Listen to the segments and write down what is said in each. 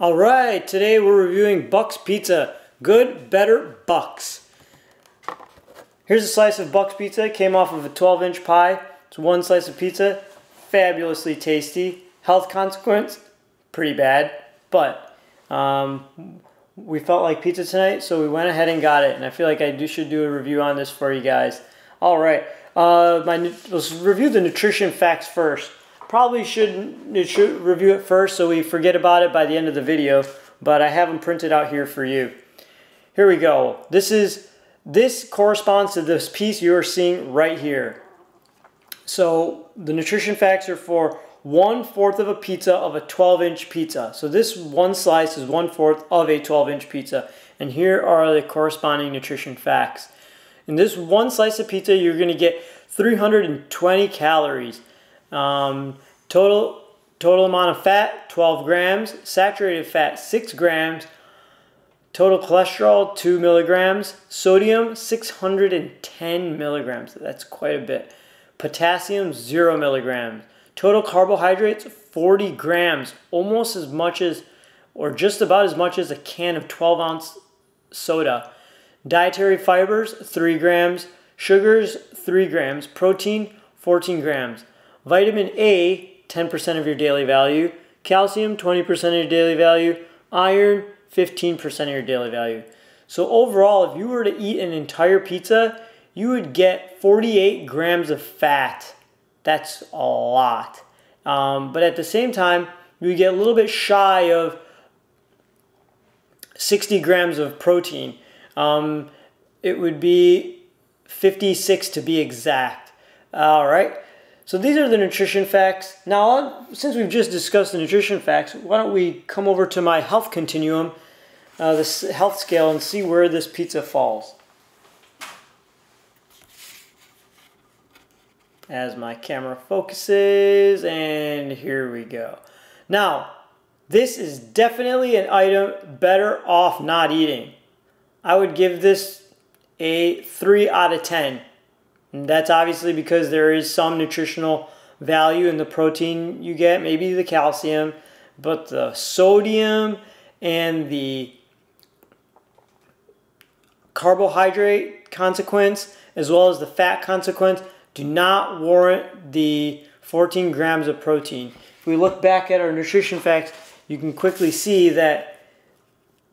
All right, today we're reviewing Buck's Pizza. Good, better, Bucks. Here's a slice of Buck's Pizza. It came off of a 12 inch pie. It's one slice of pizza. Fabulously tasty. Health consequence, pretty bad. But um, we felt like pizza tonight, so we went ahead and got it. And I feel like I do, should do a review on this for you guys. All right, uh, my, let's review the nutrition facts first. Probably should, should review it first so we forget about it by the end of the video, but I have them printed out here for you. Here we go. This is this corresponds to this piece you're seeing right here. So the nutrition facts are for one fourth of a pizza of a 12 inch pizza. So this one slice is one fourth of a 12 inch pizza. And here are the corresponding nutrition facts. In this one slice of pizza, you're going to get 320 calories. Um, total total amount of fat 12 grams, saturated fat 6 grams, total cholesterol 2 milligrams, sodium 610 milligrams. That's quite a bit. Potassium 0 milligrams. Total carbohydrates 40 grams, almost as much as or just about as much as a can of 12 ounce soda. Dietary fibers 3 grams, sugars 3 grams, protein 14 grams. Vitamin A, 10% of your daily value. Calcium, 20% of your daily value. Iron, 15% of your daily value. So overall, if you were to eat an entire pizza, you would get 48 grams of fat. That's a lot. Um, but at the same time, you get a little bit shy of 60 grams of protein. Um, it would be 56 to be exact. All right. So these are the nutrition facts. Now, since we've just discussed the nutrition facts, why don't we come over to my health continuum, uh, this health scale, and see where this pizza falls. As my camera focuses, and here we go. Now, this is definitely an item better off not eating. I would give this a 3 out of 10. And that's obviously because there is some nutritional value in the protein you get, maybe the calcium, but the sodium and the carbohydrate consequence, as well as the fat consequence, do not warrant the 14 grams of protein. If we look back at our nutrition facts, you can quickly see that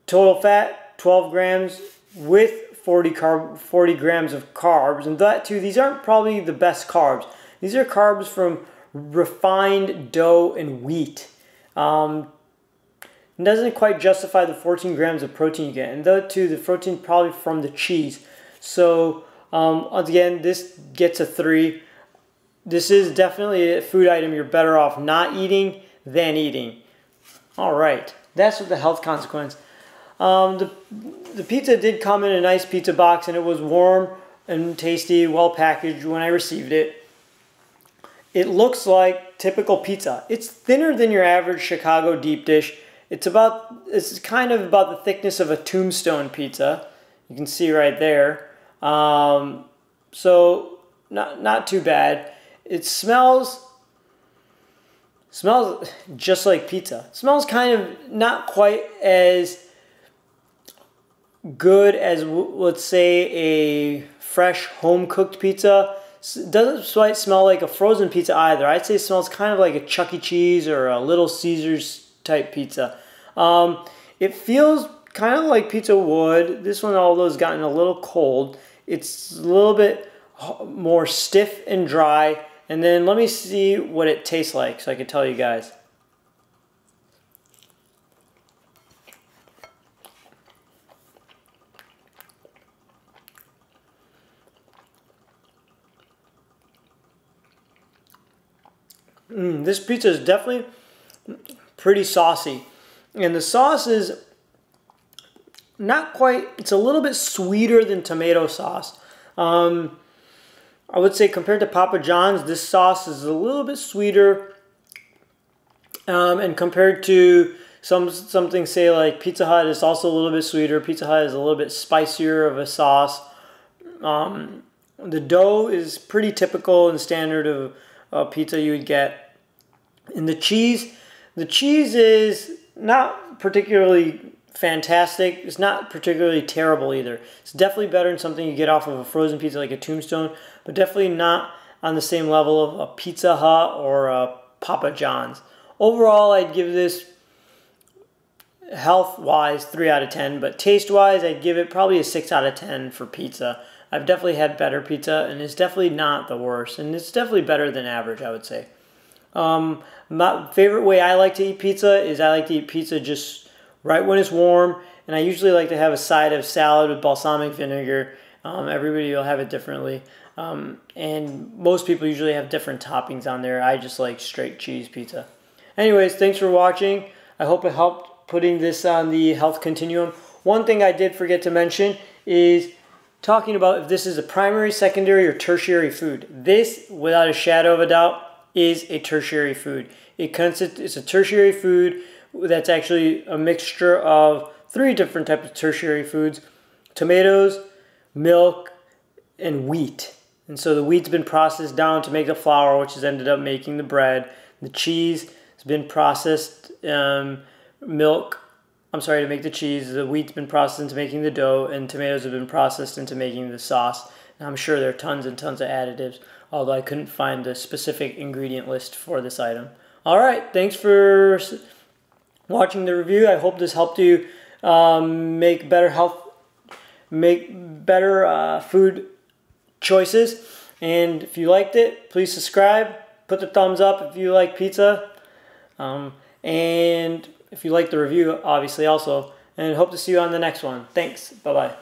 total fat 12 grams with 40 carb 40 grams of carbs and that too these aren't probably the best carbs. These are carbs from refined dough and wheat. Um, it doesn't quite justify the 14 grams of protein you get and that too the protein probably from the cheese. So um, again this gets a three. This is definitely a food item you're better off not eating than eating. All right that's what the health consequence um, the, the pizza did come in a nice pizza box and it was warm and tasty, well packaged when I received it. It looks like typical pizza. It's thinner than your average Chicago deep dish. It's about it's kind of about the thickness of a tombstone pizza. You can see right there. Um, so not not too bad. It smells smells just like pizza. It smells kind of not quite as good as let's say a fresh home cooked pizza. Doesn't quite smell like a frozen pizza either. I'd say it smells kind of like a Chuck E. Cheese or a Little Caesars type pizza. Um, it feels kind of like pizza would. This one, although has gotten a little cold, it's a little bit more stiff and dry. And then let me see what it tastes like so I can tell you guys. Mm, this pizza is definitely pretty saucy. And the sauce is not quite, it's a little bit sweeter than tomato sauce. Um, I would say compared to Papa John's, this sauce is a little bit sweeter. Um, and compared to some something say like Pizza Hut is also a little bit sweeter. Pizza Hut is a little bit spicier of a sauce. Um, the dough is pretty typical and standard of uh, pizza you would get. And the cheese, the cheese is not particularly fantastic. It's not particularly terrible either. It's definitely better than something you get off of a frozen pizza like a Tombstone, but definitely not on the same level of a Pizza Hut or a Papa John's. Overall, I'd give this health wise 3 out of 10, but taste wise, I'd give it probably a 6 out of 10 for pizza. I've definitely had better pizza, and it's definitely not the worst, and it's definitely better than average, I would say. Um, my favorite way I like to eat pizza is I like to eat pizza just right when it's warm, and I usually like to have a side of salad with balsamic vinegar. Um, everybody will have it differently. Um, and most people usually have different toppings on there. I just like straight cheese pizza. Anyways, thanks for watching. I hope it helped putting this on the health continuum. One thing I did forget to mention is talking about if this is a primary, secondary, or tertiary food. This, without a shadow of a doubt, is a tertiary food. It consists, it's a tertiary food that's actually a mixture of three different types of tertiary foods tomatoes, milk, and wheat. And so the wheat's been processed down to make the flour, which has ended up making the bread. The cheese has been processed, um, milk, I'm sorry, to make the cheese. The wheat's been processed into making the dough, and tomatoes have been processed into making the sauce. And I'm sure there are tons and tons of additives, although I couldn't find the specific ingredient list for this item. All right, thanks for watching the review. I hope this helped you um, make better health, make better uh, food choices. And if you liked it, please subscribe. Put the thumbs up if you like pizza. Um, and if you like the review, obviously also. And hope to see you on the next one. Thanks. Bye-bye.